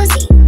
cozy.